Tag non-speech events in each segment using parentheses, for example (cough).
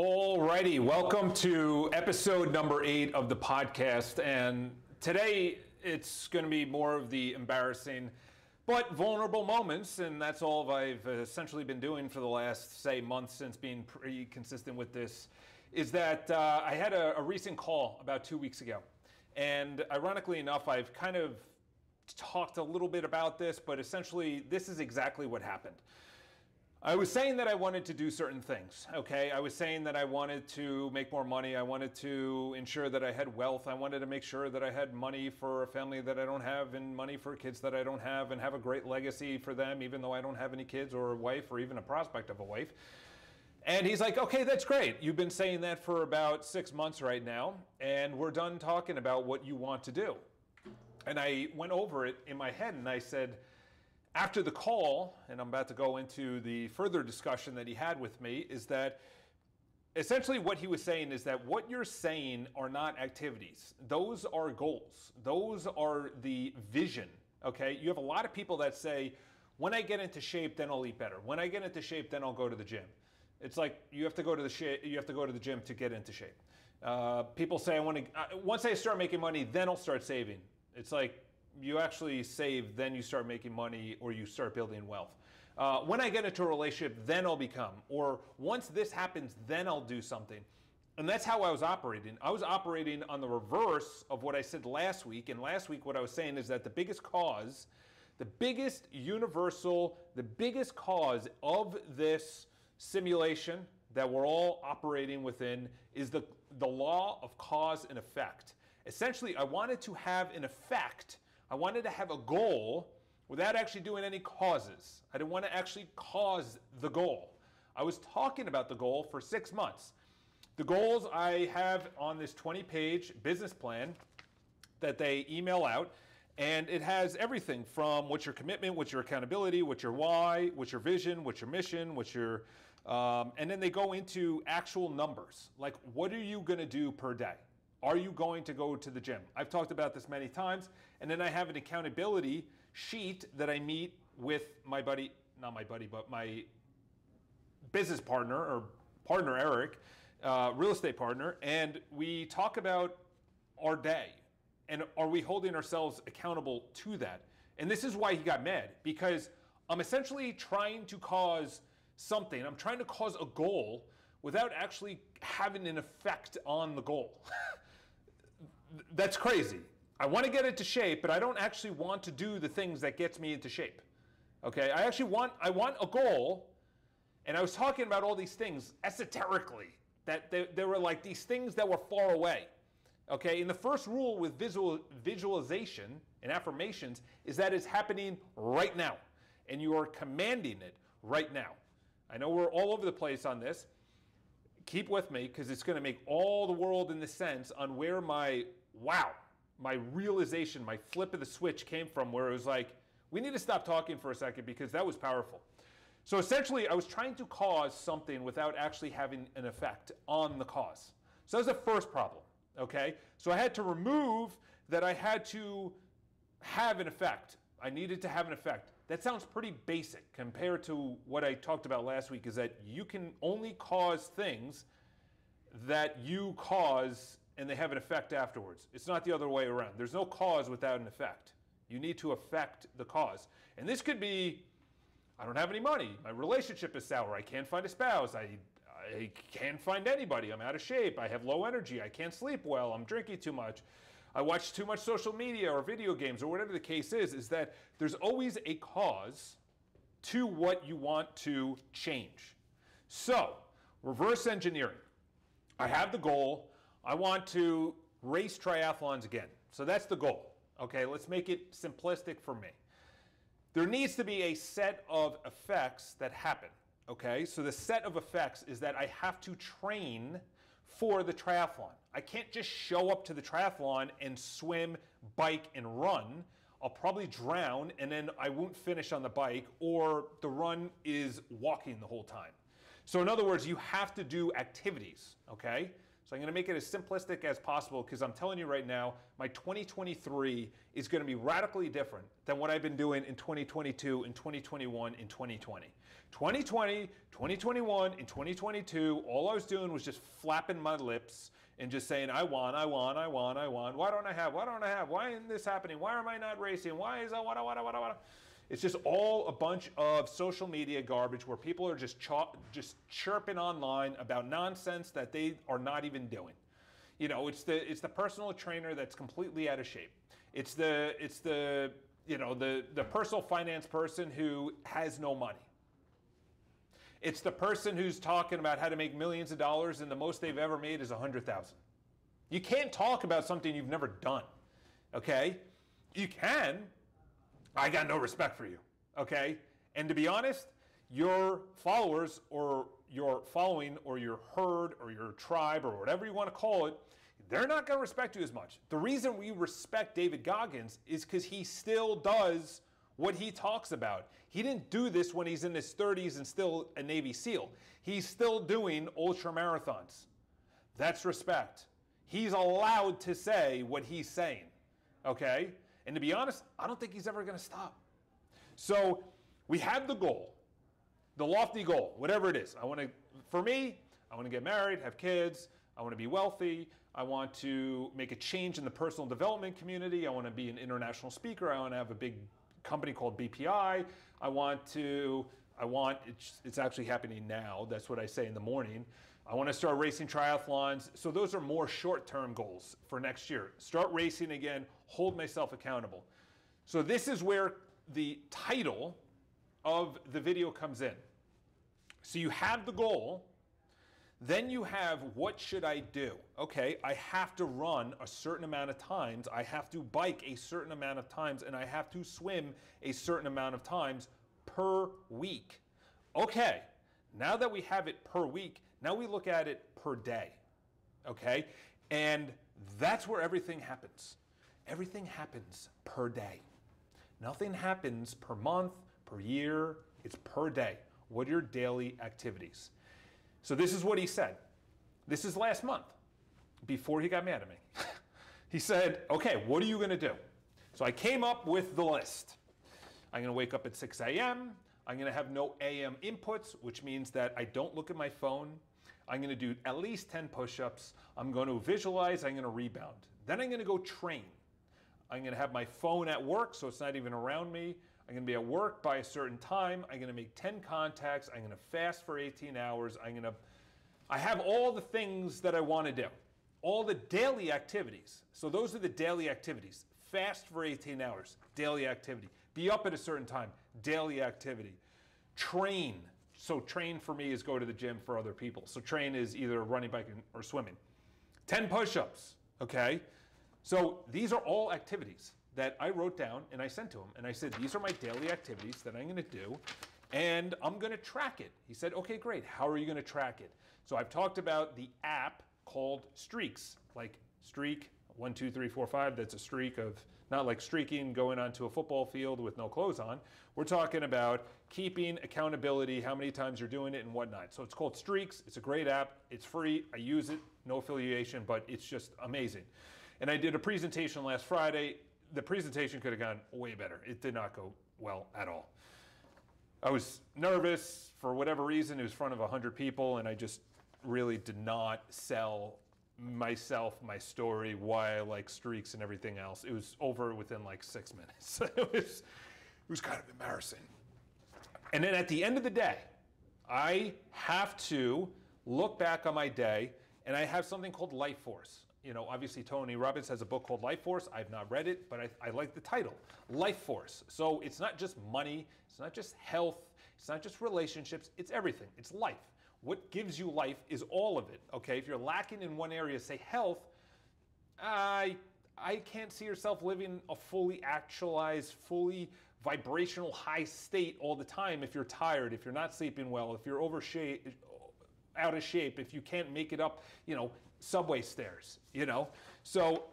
Alrighty, welcome to episode number eight of the podcast. And today it's going to be more of the embarrassing but vulnerable moments. And that's all I've essentially been doing for the last, say, month since being pretty consistent with this. Is that uh, I had a, a recent call about two weeks ago. And ironically enough, I've kind of talked a little bit about this, but essentially, this is exactly what happened. I was saying that I wanted to do certain things, okay? I was saying that I wanted to make more money. I wanted to ensure that I had wealth. I wanted to make sure that I had money for a family that I don't have and money for kids that I don't have and have a great legacy for them, even though I don't have any kids or a wife or even a prospect of a wife. And he's like, okay, that's great. You've been saying that for about six months right now, and we're done talking about what you want to do. And I went over it in my head and I said, after the call, and I'm about to go into the further discussion that he had with me, is that essentially what he was saying is that what you're saying are not activities. Those are goals. Those are the vision. Okay? You have a lot of people that say, when I get into shape, then I'll eat better. When I get into shape, then I'll go to the gym. It's like you have to go to the sh- you have to go to the gym to get into shape. Uh, people say I want to uh, once I start making money, then I'll start saving. It's like you actually save, then you start making money or you start building wealth. Uh, when I get into a relationship, then I'll become. Or once this happens, then I'll do something. And that's how I was operating. I was operating on the reverse of what I said last week. And last week, what I was saying is that the biggest cause, the biggest universal, the biggest cause of this simulation that we're all operating within is the, the law of cause and effect. Essentially, I wanted to have an effect I wanted to have a goal without actually doing any causes. I didn't want to actually cause the goal. I was talking about the goal for six months. The goals I have on this 20 page business plan that they email out, and it has everything from what's your commitment, what's your accountability, what's your why, what's your vision, what's your mission, what's your, um, and then they go into actual numbers. Like, what are you going to do per day? Are you going to go to the gym? I've talked about this many times. And then I have an accountability sheet that I meet with my buddy, not my buddy, but my business partner or partner, Eric, uh, real estate partner. And we talk about our day. And are we holding ourselves accountable to that? And this is why he got mad because I'm essentially trying to cause something, I'm trying to cause a goal without actually having an effect on the goal. (laughs) that's crazy. I want to get into shape, but I don't actually want to do the things that gets me into shape. Okay, I actually want I want a goal, and I was talking about all these things esoterically that there, were like these things that were far away. Okay, and the first rule with visual visualization and affirmations is that it's happening right now, and you are commanding it right now. I know we're all over the place on this. Keep with me because it's going to make all the world in the sense on where my wow, my realization, my flip of the switch came from where it was like, we need to stop talking for a second because that was powerful. So essentially, I was trying to cause something without actually having an effect on the cause. So that was the first problem, okay? So I had to remove that I had to have an effect. I needed to have an effect. That sounds pretty basic compared to what I talked about last week is that you can only cause things that you cause and they have an effect afterwards. It's not the other way around. There's no cause without an effect. You need to affect the cause. And this could be I don't have any money. My relationship is sour. I can't find a spouse. I, I can't find anybody. I'm out of shape. I have low energy. I can't sleep well. I'm drinking too much. I watch too much social media or video games or whatever the case is, is that there's always a cause to what you want to change. So, reverse engineering. I have the goal. I want to race triathlons again. So that's the goal. Okay, let's make it simplistic for me. There needs to be a set of effects that happen. Okay, so the set of effects is that I have to train for the triathlon. I can't just show up to the triathlon and swim, bike, and run. I'll probably drown and then I won't finish on the bike, or the run is walking the whole time. So, in other words, you have to do activities, okay? So I'm going to make it as simplistic as possible because I'm telling you right now, my 2023 is going to be radically different than what I've been doing in 2022, in 2021, in 2020. 2020, 2021, in 2022, all I was doing was just flapping my lips and just saying, I want, I want, I want, I want. Why don't I have? Why don't I have? Why isn't this happening? Why am I not racing? Why is that? I what, I what? It's just all a bunch of social media garbage where people are just ch- just chirping online about nonsense that they are not even doing. You know, it's the it's the personal trainer that's completely out of shape. It's the it's the you know the the personal finance person who has no money. It's the person who's talking about how to make millions of dollars and the most they've ever made is a hundred thousand. You can't talk about something you've never done. Okay? You can, I got no respect for you. Okay? And to be honest, your followers or your following or your herd or your tribe or whatever you want to call it, they're not going to respect you as much. The reason we respect David Goggins is because he still does what he talks about. He didn't do this when he's in his 30s and still a Navy SEAL. He's still doing ultra marathons. That's respect. He's allowed to say what he's saying. Okay? And to be honest, I don't think he's ever going to stop. So we have the goal, the lofty goal, whatever it is. I want to, for me, I want to get married, have kids, I want to be wealthy, I want to make a change in the personal development community, I want to be an international speaker, I want to have a big company called BPI, I want to, I want, it's, it's actually happening now, that's what I say in the morning. I want to start racing triathlons. So those are more short-term goals for next year. Start racing again, hold myself accountable. So this is where the title of the video comes in. So you have the goal, then you have what should I do? Okay, I have to run a certain amount of times, I have to bike a certain amount of times, and I have to swim a certain amount of times per week. Okay, now that we have it per week, now we look at it per day. Okay, and that's where everything happens. Everything happens per day. Nothing happens per month, per year, it's per day. What are your daily activities? So this is what he said. This is last month, before he got mad at me. (laughs) he said, okay, what are you gonna do? So I came up with the list. I'm gonna wake up at 6 a.m., I'm gonna have no AM inputs, which means that I don't look at my phone. I'm gonna do at least 10 push-ups. I'm gonna visualize, I'm gonna rebound. Then I'm gonna go train. I'm gonna have my phone at work, so it's not even around me. I'm gonna be at work by a certain time. I'm gonna make 10 contacts. I'm gonna fast for 18 hours. I'm gonna, I have all the things that I wanna do, all the daily activities. So those are the daily activities. Fast for 18 hours, daily activity. Be up at a certain time, daily activity. Train. So train for me is go to the gym for other people. So train is either running, biking, or swimming. 10 push-ups, okay? So these are all activities that I wrote down and I sent to him. And I said, these are my daily activities that I'm going to do and I'm going to track it. He said, okay, great. How are you going to track it? So I've talked about the app called Streaks, like Streak, one, two, three, four, five. That's a streak of not like streaking going onto a football field with no clothes on. We're talking about keeping accountability, how many times you're doing it and whatnot. So it's called Streaks. It's a great app. It's free. I use it, no affiliation, but it's just amazing. And I did a presentation last Friday. The presentation could have gone way better. It did not go well at all. I was nervous for whatever reason. It was in front of 100 people, and I just really did not sell myself, my story, why I like streaks and everything else. It was over within like six minutes. (laughs) it was it was kind of embarrassing. And then at the end of the day, I have to look back on my day and I have something called Life Force. You know, obviously Tony Robbins has a book called Life Force. I've not read it, but I, I like the title, Life Force. So it's not just money, it's not just health, it's not just relationships, it's everything. It's life. What gives you life is all of it. Okay, if you're lacking in one area, say health, I I can't see yourself living a fully actualized, fully vibrational high state all the time if you're tired, if you're not sleeping well, if you're over out of shape, if you can't make it up, you know, subway stairs, you know? So,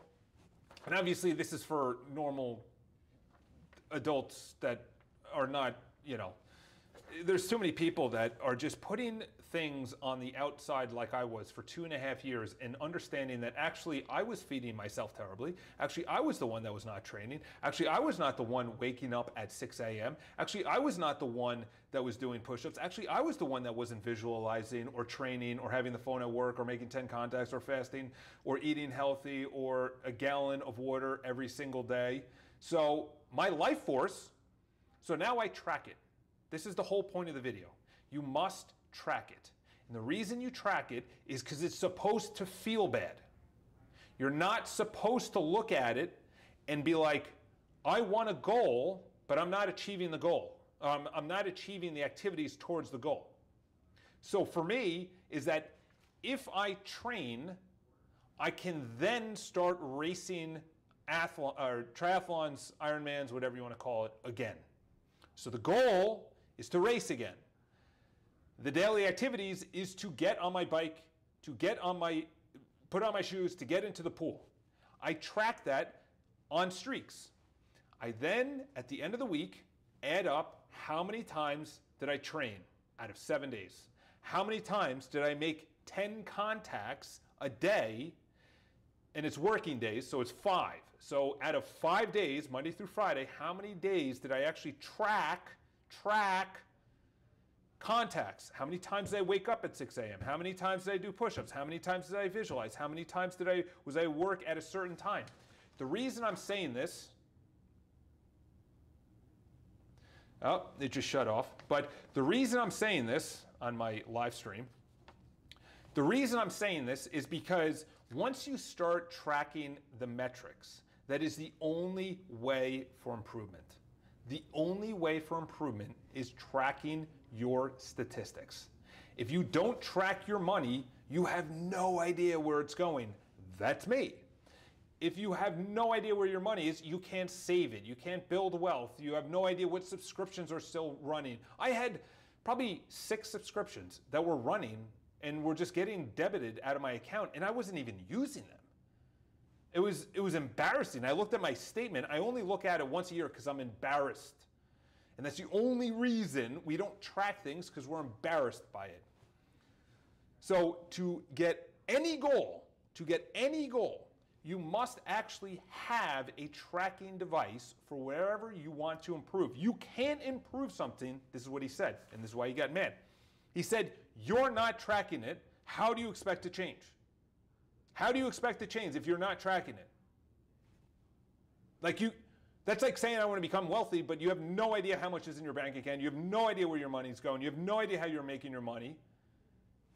and obviously this is for normal adults that are not, you know, there's too many people that are just putting things on the outside like I was for two and a half years and understanding that actually I was feeding myself terribly. Actually, I was the one that was not training. Actually, I was not the one waking up at 6 a.m. Actually, I was not the one that was doing push ups. Actually, I was the one that wasn't visualizing or training or having the phone at work or making 10 contacts or fasting or eating healthy or a gallon of water every single day. So, my life force, so now I track it. This is the whole point of the video. You must track it. And the reason you track it is because it's supposed to feel bad. You're not supposed to look at it and be like, I want a goal, but I'm not achieving the goal. Um, I'm not achieving the activities towards the goal. So for me, is that if I train, I can then start racing athlon, or triathlons, Ironmans, whatever you want to call it, again. So the goal is to race again. The daily activities is to get on my bike, to get on my, put on my shoes, to get into the pool. I track that on streaks. I then, at the end of the week, add up how many times did I train out of seven days? How many times did I make 10 contacts a day? And it's working days, so it's five. So out of five days, Monday through Friday, how many days did I actually track, track Contacts. How many times did I wake up at 6 a.m.? How many times did I do push-ups? How many times did I visualize? How many times did I was I work at a certain time? The reason I'm saying this, oh, it just shut off. But the reason I'm saying this on my live stream, the reason I'm saying this is because once you start tracking the metrics, that is the only way for improvement. The only way for improvement is tracking your statistics. If you don't track your money, you have no idea where it's going. That's me. If you have no idea where your money is, you can't save it. You can't build wealth. You have no idea what subscriptions are still running. I had probably six subscriptions that were running and were just getting debited out of my account, and I wasn't even using them. It was, it was embarrassing. I looked at my statement. I only look at it once a year because I'm embarrassed and that's the only reason we don't track things because we're embarrassed by it. So, to get any goal, to get any goal, you must actually have a tracking device for wherever you want to improve. You can't improve something, this is what he said, and this is why he got mad. He said, You're not tracking it. How do you expect to change? How do you expect to change if you're not tracking it? Like you, that's like saying I want to become wealthy, but you have no idea how much is in your bank account. You have no idea where your money's going. You have no idea how you're making your money,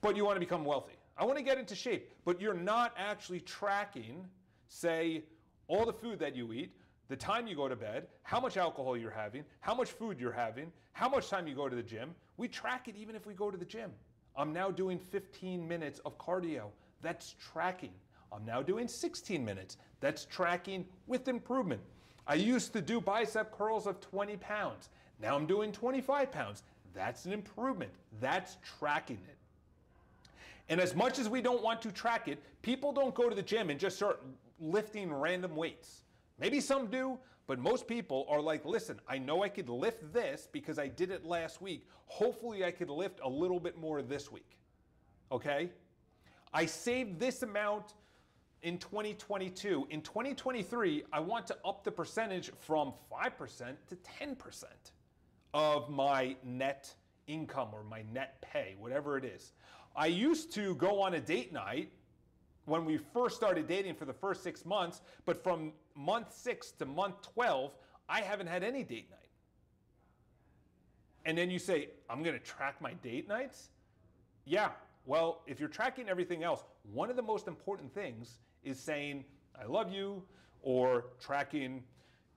but you want to become wealthy. I want to get into shape, but you're not actually tracking, say, all the food that you eat, the time you go to bed, how much alcohol you're having, how much food you're having, how much time you go to the gym. We track it even if we go to the gym. I'm now doing 15 minutes of cardio. That's tracking. I'm now doing 16 minutes. That's tracking with improvement. I used to do bicep curls of 20 pounds. Now I'm doing 25 pounds. That's an improvement. That's tracking it. And as much as we don't want to track it, people don't go to the gym and just start lifting random weights. Maybe some do, but most people are like, listen, I know I could lift this because I did it last week. Hopefully, I could lift a little bit more this week. Okay? I saved this amount in 2022. In 2023, I want to up the percentage from 5% to 10% of my net income or my net pay, whatever it is. I used to go on a date night when we first started dating for the first six months, but from month six to month 12, I haven't had any date night. And then you say, I'm going to track my date nights? Yeah. Well, if you're tracking everything else, one of the most important things is saying, I love you, or tracking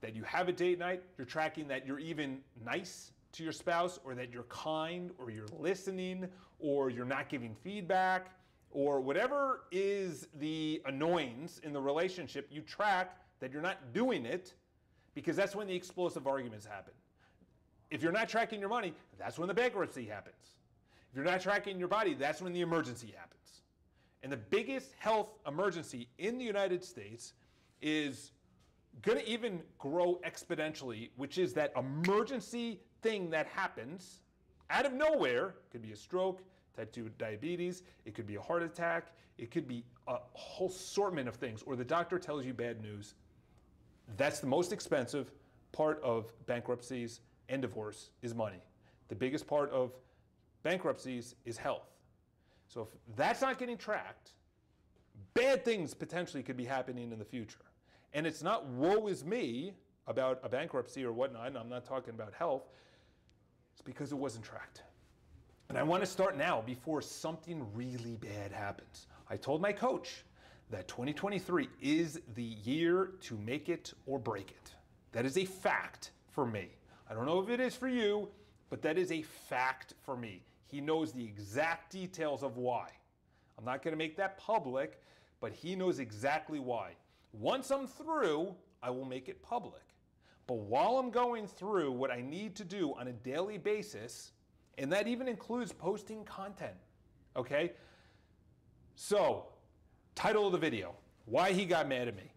that you have a date night, you're tracking that you're even nice to your spouse, or that you're kind, or you're listening, or you're not giving feedback, or whatever is the annoyance in the relationship, you track that you're not doing it because that's when the explosive arguments happen. If you're not tracking your money, that's when the bankruptcy happens. You're not tracking your body, that's when the emergency happens. And the biggest health emergency in the United States is going to even grow exponentially, which is that emergency thing that happens out of nowhere, could be a stroke, type 2 diabetes, it could be a heart attack, it could be a whole assortment of things, or the doctor tells you bad news. That's the most expensive part of bankruptcies and divorce is money. The biggest part of bankruptcies is health. So if that's not getting tracked, bad things potentially could be happening in the future. And it's not woe is me about a bankruptcy or whatnot, and I'm not talking about health, it's because it wasn't tracked. And I want to start now before something really bad happens. I told my coach that 2023 is the year to make it or break it. That is a fact for me. I don't know if it is for you, but that is a fact for me. He knows the exact details of why. I'm not going to make that public, but he knows exactly why. Once I'm through, I will make it public. But while I'm going through what I need to do on a daily basis, and that even includes posting content, okay? So, title of the video Why He Got Mad at Me.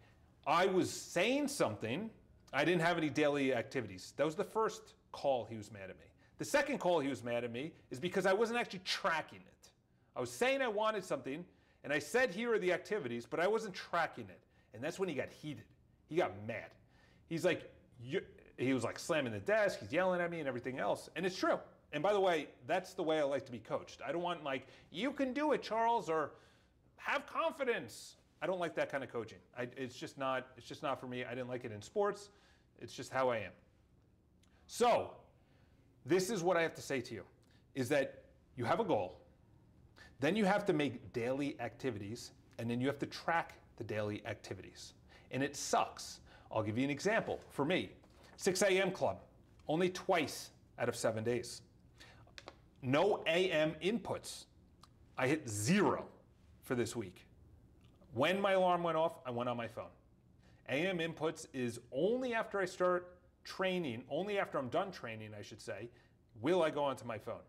I was saying something, I didn't have any daily activities. That was the first call he was mad at me. The second call he was mad at me is because I wasn't actually tracking it. I was saying I wanted something, and I said here are the activities, but I wasn't tracking it. And that's when he got heated. He got mad. He's like, he was like slamming the desk, he's yelling at me and everything else. And it's true. And by the way, that's the way I like to be coached. I don't want like, you can do it, Charles, or have confidence. I don't like that kind of coaching. I, it's just not, it's just not for me. I didn't like it in sports. It's just how I am. So, this is what I have to say to you is that you have a goal, then you have to make daily activities, and then you have to track the daily activities. And it sucks. I'll give you an example. For me, 6 a.m. club, only twice out of seven days. No AM inputs. I hit zero for this week. When my alarm went off, I went on my phone. AM inputs is only after I start training, only after I'm done training, I should say, will I go onto my phone.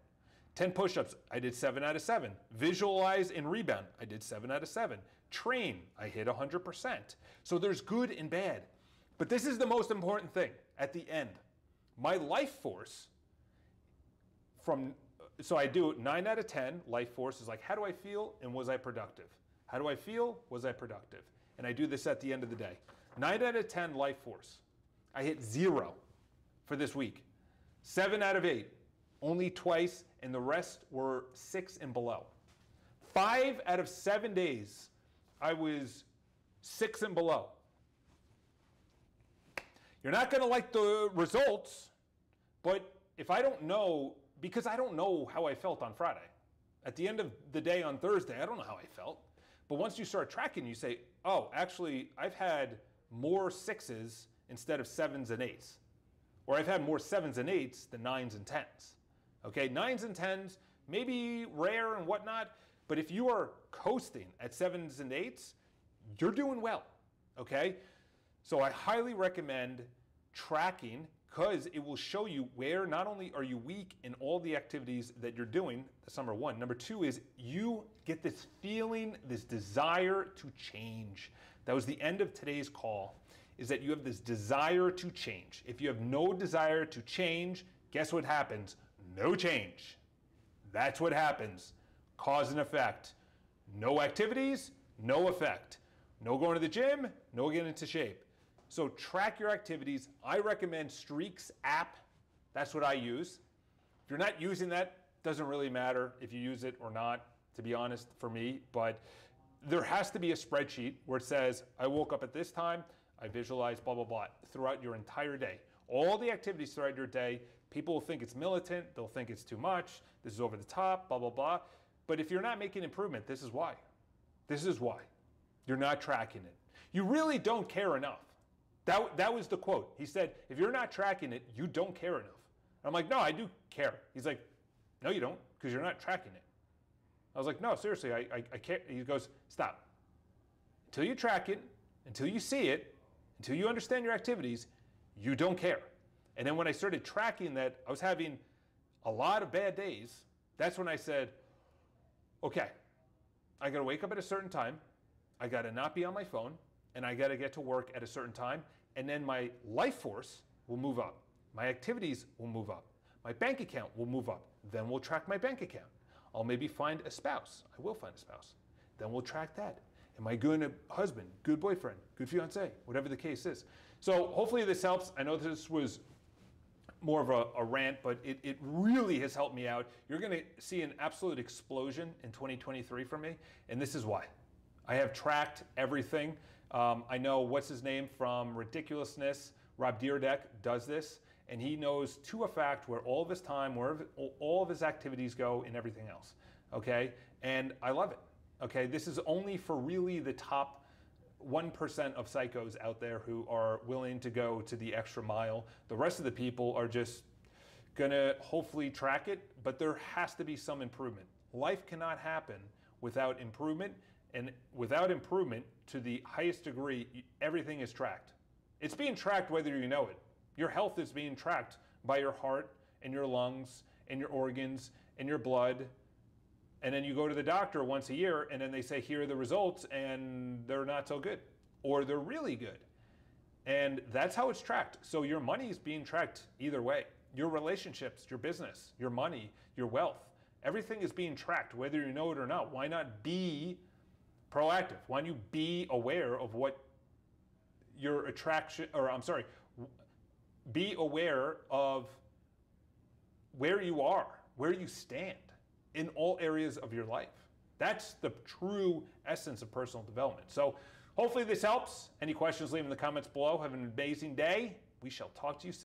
10 push ups, I did 7 out of 7. Visualize and rebound, I did 7 out of 7. Train, I hit 100%. So there's good and bad. But this is the most important thing at the end. My life force from so I do 9 out of 10 life force is like how do I feel and was I productive? How do I feel? Was I productive? And I do this at the end of the day. 9 out of 10 life force. I hit 0 for this week. 7 out of 8 only twice and the rest were 6 and below. 5 out of 7 days I was 6 and below. You're not going to like the results, but if I don't know, because I don't know how I felt on Friday, at the end of the day on Thursday, I don't know how I felt. But once you start tracking, you say, oh, actually, I've had more sixes instead of sevens and eights. Or I've had more sevens and eights than nines and tens. Okay, nines and tens, maybe rare and whatnot, but if you are coasting at sevens and eights, you're doing well. Okay? So I highly recommend tracking because it will show you where not only are you weak in all the activities that you're doing, that's number one. Number two is you get this feeling, this desire to change. That was the end of today's call, is that you have this desire to change. If you have no desire to change, guess what happens? No change. That's what happens. Cause and effect. No activities, no effect. No going to the gym, no getting into shape. So track your activities. I recommend Streaks app. That's what I use. If you're not using that, doesn't really matter if you use it or not, to be honest, for me. But there has to be a spreadsheet where it says, I woke up at this time, I visualize blah, blah, blah, throughout your entire day. All the activities throughout your day, people will think it's militant, they'll think it's too much, this is over the top, blah, blah, blah. But if you're not making improvement, this is why. This is why. You're not tracking it. You really don't care enough. That, that was the quote. He said, if you're not tracking it, you don't care enough. I'm like, no, I do care. He's like, no, you don't, because you're not tracking it. I was like, no, seriously, I, I, I can't. He goes, stop. Until you track it, until you see it, until you understand your activities, you don't care. And then when I started tracking that, I was having a lot of bad days. That's when I said, okay, I got to wake up at a certain time. I got to not be on my phone and I got to get to work at a certain time, and then my life force will move up. My activities will move up. My bank account will move up. Then we'll track my bank account. I'll maybe find a spouse. I will find a spouse. Then we'll track that. Am good husband, good boyfriend, good fiance, whatever the case is. So hopefully this helps. I know this was more of a, a rant, but it, it really has helped me out. You're going to see an absolute explosion in 2023 from me, and this is why. I have tracked everything. Um, I know what's his name from Ridiculousness. Rob Dyrdek does this, and he knows to a fact where all of his time, where all of his activities go, and everything else. Okay, and I love it. Okay, this is only for really the top 1% of psychos out there who are willing to go to the extra mile. The rest of the people are just gonna hopefully track it, but there has to be some improvement. Life cannot happen without improvement, and without improvement to the highest degree, everything is tracked. It's being tracked whether you know it. Your health is being tracked by your heart and your lungs and your organs and your blood and then you go to the doctor once a year and then they say here are the results and they're not so good or they're really good. And that's how it's tracked. So your money is being tracked either way. Your relationships your business your money your wealth everything is being tracked whether you know it or not. Why not be proactive? Why don't you be aware of what your attraction or i'm sorry be aware of where you are where you stand in all areas of your life. That's the true essence of personal development. So hopefully this helps. Any questions, leave in the comments below. Have an amazing day. We shall talk to you soon.